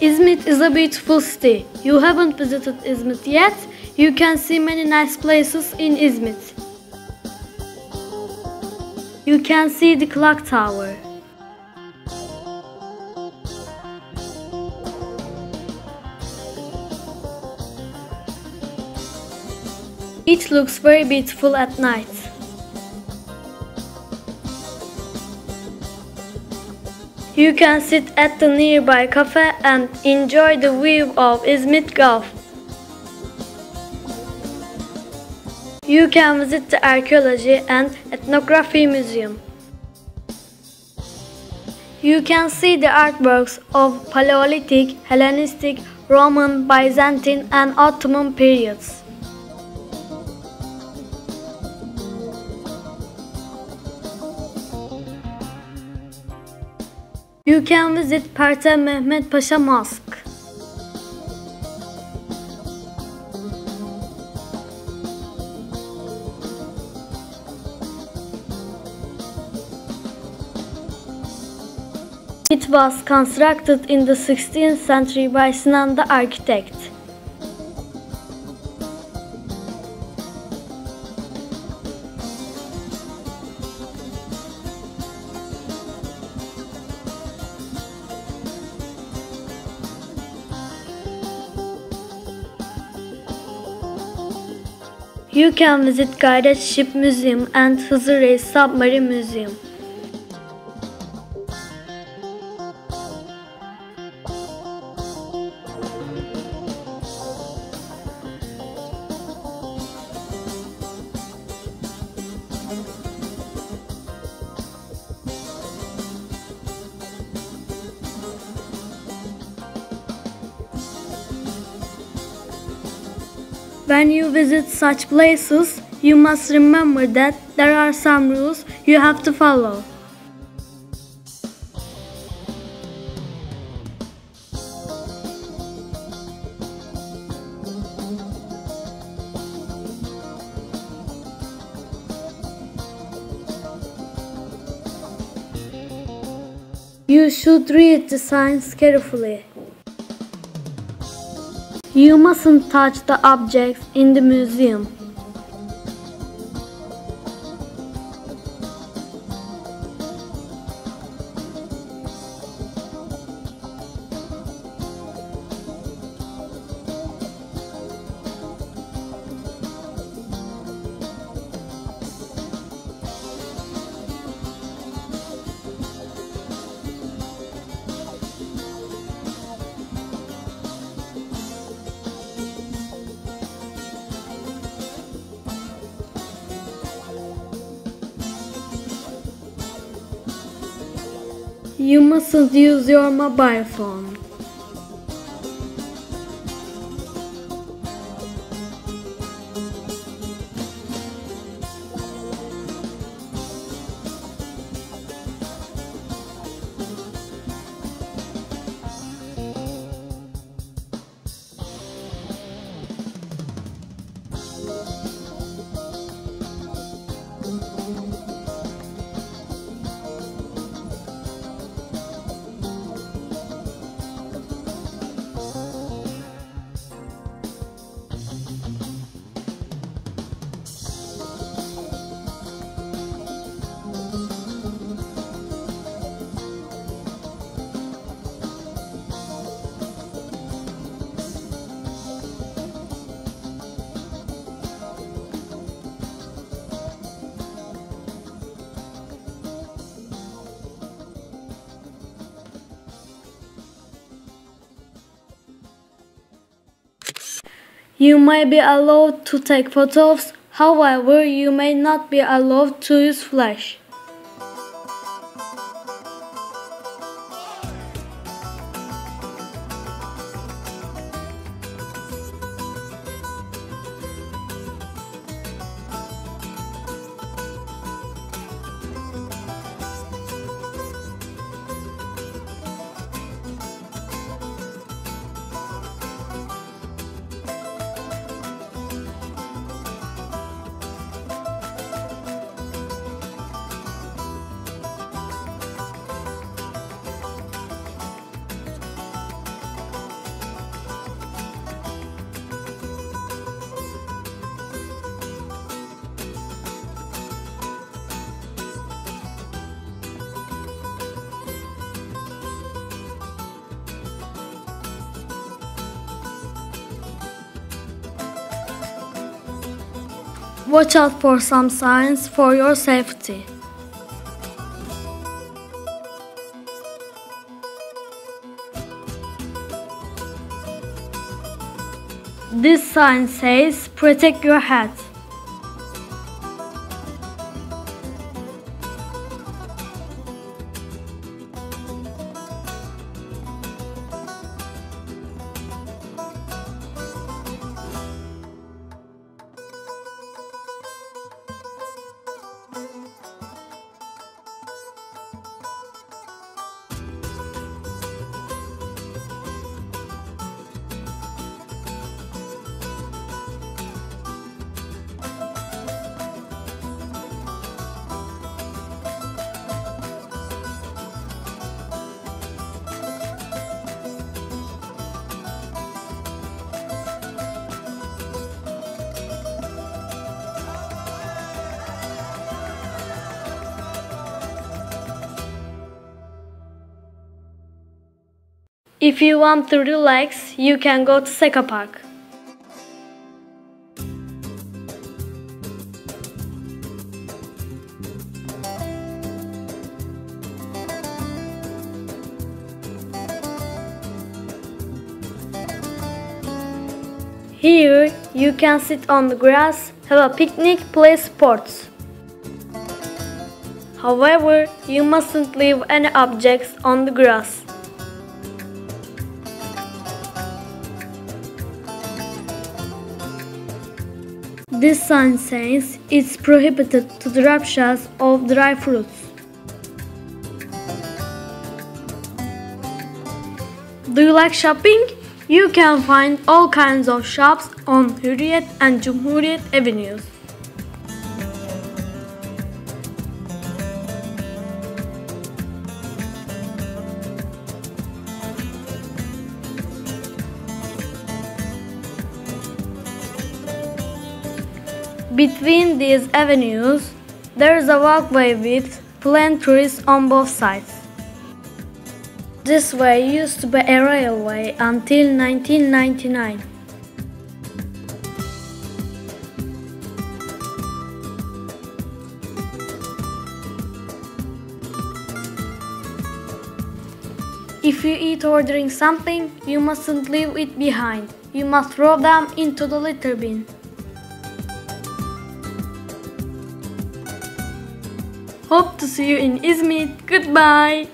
Izmit is a beautiful city. You haven't visited Izmit yet? You can see many nice places in Izmit. You can see the clock tower. It looks very beautiful at night. You can sit at the nearby cafe and enjoy the view of Izmit Gulf. You can visit the Archaeology and Ethnography Museum. You can see the artworks of Paleolithic, Hellenistic, Roman, Byzantine and Ottoman periods. You can visit Pertem Mehmet Pasha Mosque. It was constructed in the 16th century by Sinan the architect. You can visit Guided Ship Museum and Hızır Reis Submarine Museum. When you visit such places, you must remember that there are some rules you have to follow. You should read the signs carefully. You mustn't touch the objects in the museum. You mustn't use your mobile phone. You may be allowed to take photos, however, you may not be allowed to use flash. Watch out for some signs for your safety. This sign says protect your head. If you want to relax, you can go to Seka Park. Here, you can sit on the grass, have a picnic, play sports. However, you mustn't leave any objects on the grass. This says it's prohibited to drop shells of dry fruits. Do you like shopping? You can find all kinds of shops on Hürriyet and Cumhuriyet avenues. Between these avenues, there is a walkway with plant trees on both sides. This way used to be a railway until 1999. If you eat or drink something, you mustn't leave it behind. You must throw them into the litter bin. Hope to see you in Izmit. Goodbye.